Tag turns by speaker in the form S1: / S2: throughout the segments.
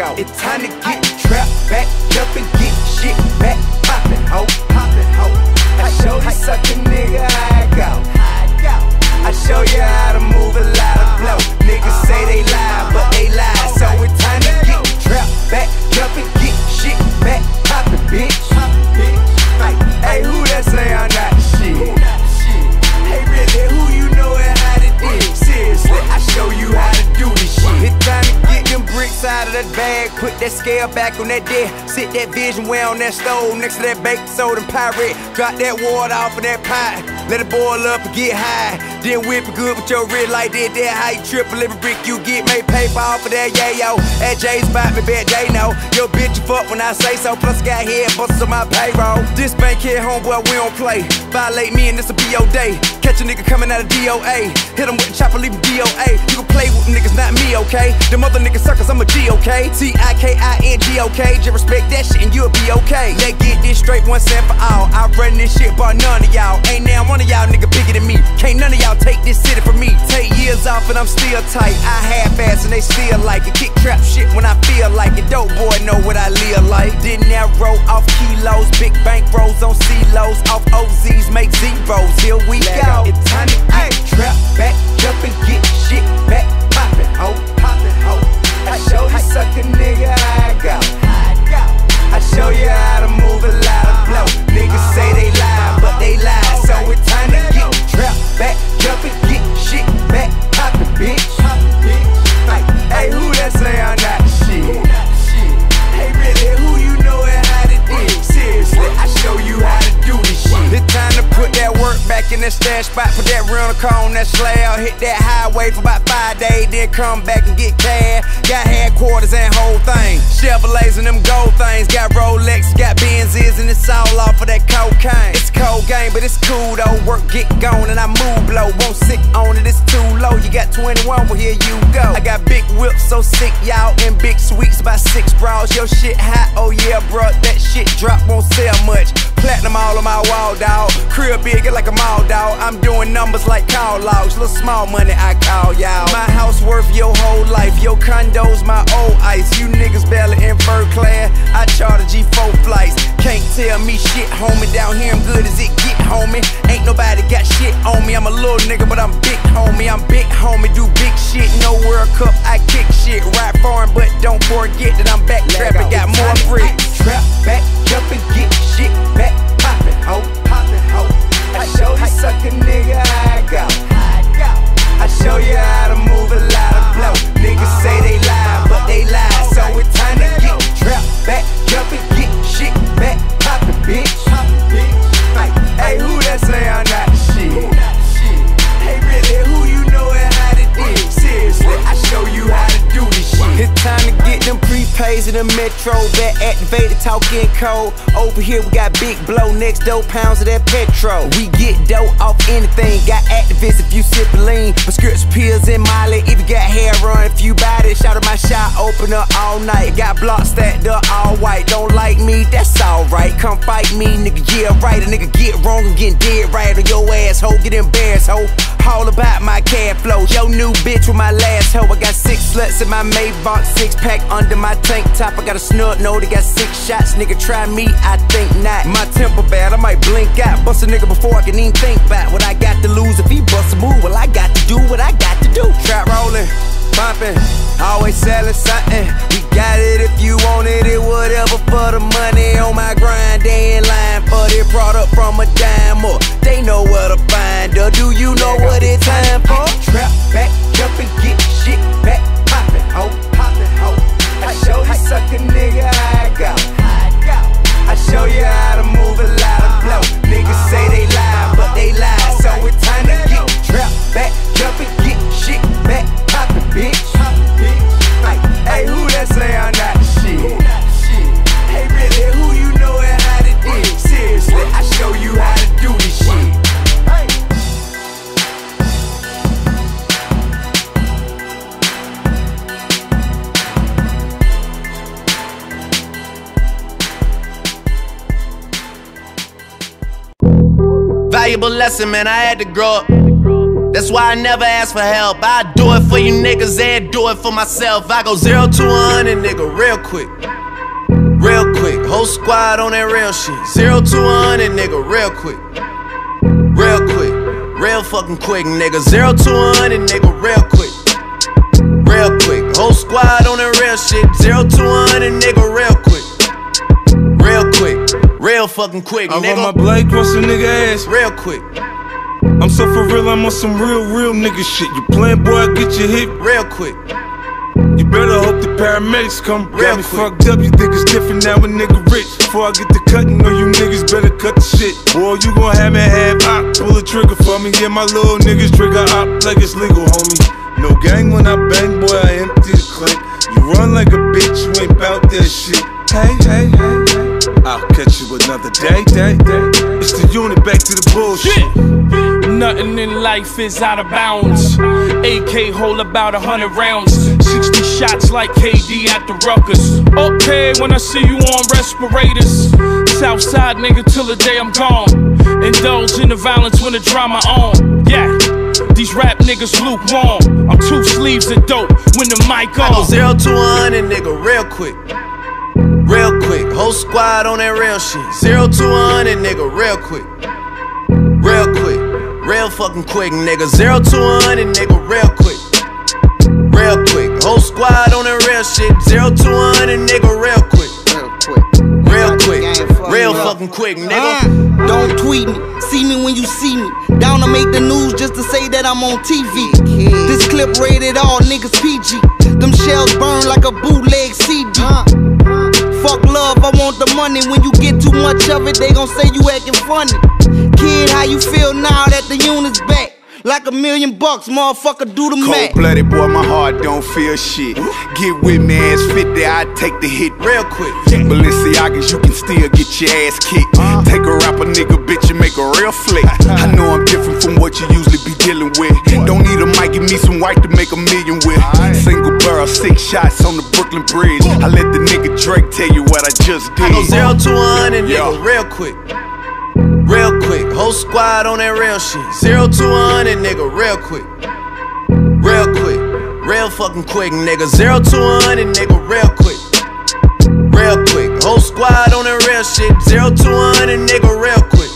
S1: out. It's time to get put that scale back on that deck, sit that vision way on that stove next to that baked soda and pirate. Drop that water off of that pot, let it boil up and get high. Then whip it good with your red light, did that how you triple every brick you get, make paper off of that yo. At Jay's spot, me bet they know. Your bitch you fuck when I say so, plus got head busters on my payroll. This bank here, homeboy, we don't play. Violate me and this'll be your day. Catch a nigga coming out of DOA, hit him with a chopper, leave him DOA. You can play with niggas, not me, okay? Them other niggas suckers, I'm a G, okay? T-I-K-I-N-G, okay? Just respect that shit and you'll be okay. Let's get this straight once and for all. I run this shit, but none of y'all. Ain't now one of y'all nigga bigger than me. Can't none of y'all take this city from me. Take years off and I'm still tight. I half-ass and they still like it. Kick trap shit when I feel like it. Dope boy know what I live like. Didn't narrow off kilos, big bank rolls on CeeLos. Off OZs make zeros. Here we go. It's time to get trap back jump and get shit back poppin', ho, poppin', ho. I show you suckin' nigga I go. I show you how to move a lot of blow. Niggas say they lie, but they lie. So come back and get cash. Got headquarters and whole thing. Chevrolets and them gold things. Got Rolex, got Benzes, and it's all off of that cocaine. It's game, but it's cool though. Work get gone and I move low. Won't sick on it, it's too low. You got 21, well here you go. I got big whips, so sick, y'all, and big sweets, by six bras. Your shit hot, oh yeah, bruh. That shit drop won't sell much. Platinum all on my wall, dawg. Crib big like a mall, dawg. I'm doing numbers like call logs. Little small money, I call y'all. My house worth your whole life. Your condo's my old ice. You niggas barely in first class. I charter G4 flights. Can't tell me shit, homie. Down here, I'm good as it get, homie. Ain't nobody got shit on me. I'm a little nigga, but I'm big, homie. I'm big, homie. Do big shit. No World Cup, I kick shit. Ride foreign, but don't forget that I'm back trapping. Got more bricks. Trap back, jump and get the metro. That activated talking code. Over here we got big blow, next dough pounds of that petrol. We get dough off anything. Got activists if you sip lean. Prescription pills in Molly. If you got hair run, if you buy it, shout out my open up all night. Got blocks stacked up all white. Don't like me, that's alright. Come fight me, nigga. Yeah, right. A nigga get wrong, I'm getting dead right on your ass, ho. Get embarrassed, ho. All about my cash flow. Yo, new bitch with my last hoe. I got six sluts in my Maybach, six pack under my tank top. I got a snort note, I got six shots. Nigga, try me, I think not. My temper bad, I might blink out. Bust a nigga before I can even think about what I got to lose. If he bust a move, well, I got to do what I got to do. Trap rolling, bumping, always selling something. We got it if you want it, it whatever for the money. On my grind, they in line for it. Product from a dime or her. Do you know what it's time for?
S2: Valuable lesson, man, I had to grow up. That's why I never ask for help. I do it for you niggas and do it for myself. I go zero to one and nigga real quick. Real quick. Whole squad on that real shit. Zero to one and nigga real quick. Real quick. Real fucking quick, nigga. Zero to one and nigga real quick. Real quick. Whole squad on that real shit. Zero to one and nigga Real fucking quick,
S3: I
S2: nigga.
S3: run my blade across a nigga ass.
S2: Real quick.
S3: I'm so for real, I'm on some real, real nigga shit. You playing, boy, I get your hit.
S2: Real quick.
S3: You better hope the paramedics come.
S2: Real quick.
S3: fucked up, you think it's different now a nigga rich. Before I get the cutting, know you niggas better cut the shit. Boy, you gon' have me have op, pull the trigger for me. Yeah, my little niggas trigger op like it's legal, homie. No gang when I bang, boy, I empty the clip. You run like a bitch, you ain't bout that shit. Hey, hey, hey, hey. I'll catch you another day, day, day. It's the unit, back to the bullshit.
S4: Nothing in life is out of bounds. AK hold about a hundred rounds. 60 shots like KD at the Ruckers. Okay, when I see you on respirators. Southside nigga till the day I'm gone. Indulge in the violence when the drama on. Yeah, these rap niggas lukewarm. I'm two sleeves of dope when the mic
S2: I go
S4: on.
S2: zero to one and nigga real quick. Real quick. Whole squad on that real shit. Zero to one and nigga real quick. Real quick. Real fucking quick, nigga. Zero to one and nigga real quick. Real quick. Whole squad on that real shit. Zero to one and nigga real quick.
S5: Real quick.
S2: Real quick. Real fucking quick, nigga.
S5: Uh, don't tweet me, see me when you see me. Down to make the news just to say that I'm on TV. This clip rated all niggas PG. Them shells burn like a bootleg CD. Fuck love, I want the money. When you get too much of it, they gon' say you acting funny. Kid, how you feel now that the unit's back? Like a million bucks, motherfucker, do the math.
S6: Cold blooded boy, my heart don't feel shit. Get with me, ass 50, I take the hit.
S2: Real quick.
S6: Balenciagas, you can still get your ass kicked. Take a rapper nigga, bitch, and make a real flick. I know I'm different from what you usually be dealing with. Don't need a mic, give me some white to make a million with. Single barrel, six shots on the Brooklyn Bridge. I let the nigga Drake tell you what I just did.
S2: I go zero to one and nigga real quick. Real quick. Whole squad on that real shit. Zero to one and nigga real quick. Real quick. Real fucking quick, nigga. Zero to one and nigga real quick. Real quick. Whole squad on that real shit. Zero to one and nigga real quick.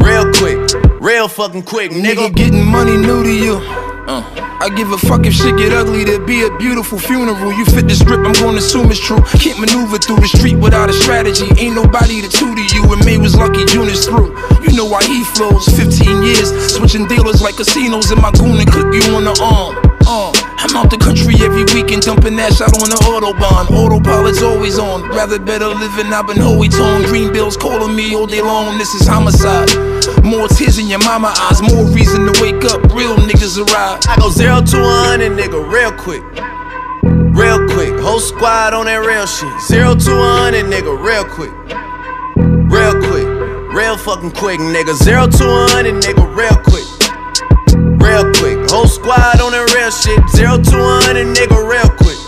S2: Real quick. Real fucking quick,
S3: Nigga,
S2: nigga.
S3: getting money new to you. Uh, I give a fuck if shit get ugly, there'd be a beautiful funeral. You fit the script, I'm gonna assume it's true. Can't maneuver through the street without a strategy. Ain't nobody to tutor you, and May was lucky Junior's through. You know why he flows. 15 years, switching dealers like casinos in my goon and clip you on the arm. Uh, I'm out the country every weekend, dumping ass out on the Autobahn. Autopilot's always on. Rather better living, I've been Hoey tone. Green bills calling me all day long. This is homicide. More tears in your mama eyes, more reason to wake up. Real niggas arrive.
S2: I go zero to one and nigga real quick. Real quick. Whole squad on that real shit. Zero to one and nigga real quick. Real quick. Real fucking quick, nigga. Zero to one and nigga real quick. Real quick. Whole squad on that real shit. Zero to one and nigga real quick.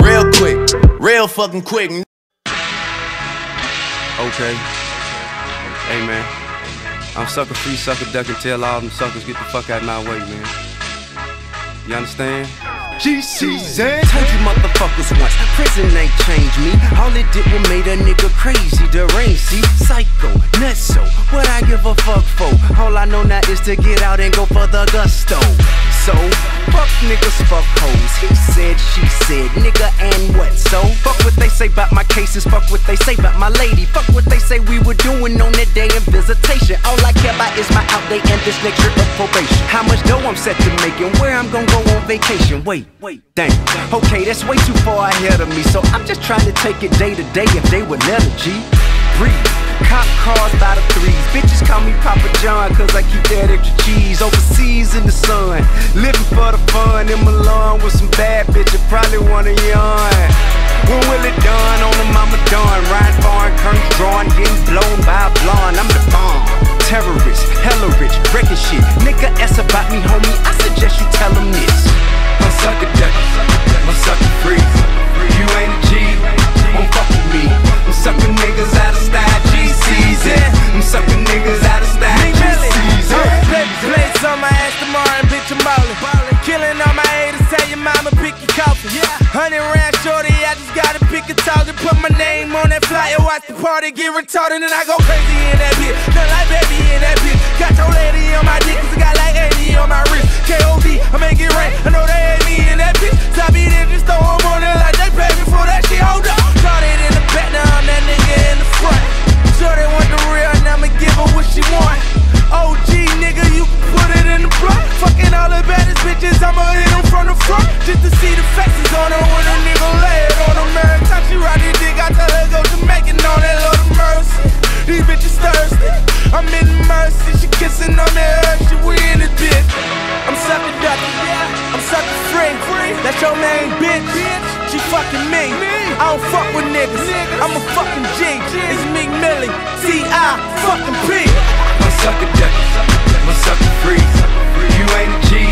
S2: Real quick. Real fucking quick.
S7: Okay. Hey man. I'm sucker free, sucker duck and tell all them suckers get the fuck out of my way, man. You understand?
S6: GCZ.
S1: Told you motherfuckers once, prison ain't changed me. All it did was made a nigga crazy, deranged, see? Psycho, nutso, what I give a fuck for? All I know now is to get out and go for the gusto. So, fuck niggas, fuck hoes. He said, she said, nigga, and what? So, fuck what they say about my cases, fuck what they say about my lady, fuck what they say we were doing on that day in visitation. All I care about is my outday and this next year of probation. How much dough I'm set to make and where I'm gonna go on vacation. Wait, wait, dang. Okay, that's way too far ahead of me, so I'm just trying to take it day to day if they would let a G. Breathe. Cop cars by the threes. Bitches call me Papa John, cause I keep that extra cheese overseas in the sun. Living for the fun in Milan with some bad bitches, probably wanna yawn. When will it dawn on the mama dawn? Riding foreign curtains drawn, getting blown by a Hundred rounds shorty, I
S3: just gotta pick a target Put my name on
S1: that flyer, watch the
S8: party get retarded And I go crazy in that bitch, nothing like baby in that bitch. Got your lady on my dick, cause I got like 80 on my wrist. K.O.D., I make it rain, I know they hate me in that bitch. So I beat it, just throw them on it like they pay me for that shit, hold up. Started in the back, now I'm that nigga in the front. Shorty want the real, and I'ma give her what she want. I'm a fucking G. It's Meek Millie. T.I. fucking P.
S9: I'm sucker ducky, I'm sucker free. You ain't a G,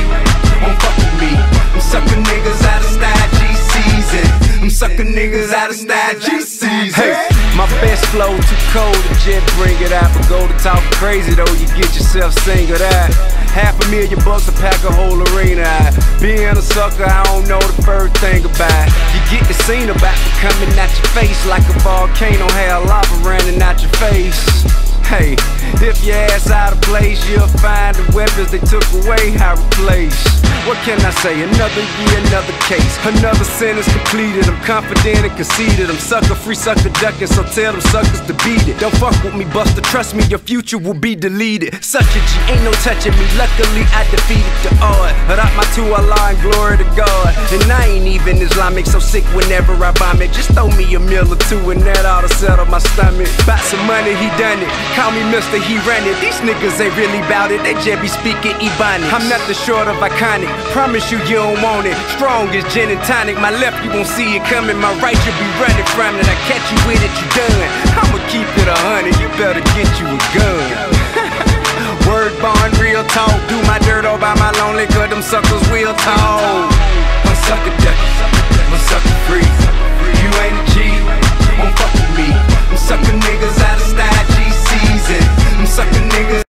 S9: won't fuck with me. I'm sucking niggas out of style G season. I'm sucking niggas out of style G season.
S1: Hey, my best flow too cold to jet bring it out. But go to talk crazy though, you get yourself singled out. Half a million bucks to pack a whole arena out. Being a sucker, I don't know the first thing about. Get the scene about coming at your face like a volcano, have lava running out your face. Hey, if your ass out of place, you'll find the weapons they took away, I replace. What can I say? Another year, another case. Another sentence completed. I'm confident and conceited. I'm sucker free, sucker ducking, so tell them suckers to beat it. Don't fuck with me, Buster. Trust me, your future will be deleted. Such a G, ain't no touching me. Luckily, I defeated the odd. But my to Allah and glory to God. And I ain't even Islamic, so sick whenever I vomit. Just throw me a meal or two, and that ought to settle my stomach. Bought some money, he done it. Call me Mr. He ran it. These niggas ain't really bout it. They just be speaking Ebonics. I'm nothing short of iconic. Promise you, you don't want it. Strong as gin and tonic. My left, you won't see it coming. My right, you'll be running from it. I catch you with it, you done. I'ma keep it a hundred. You better get you a gun. Word bond, real talk. Do my dirt all by my lonely, cause them suckers will talk. My sucker ducky, my sucker free. You ain't a G, won't fuck with me. I'm sucking niggas out of style sucking niggas.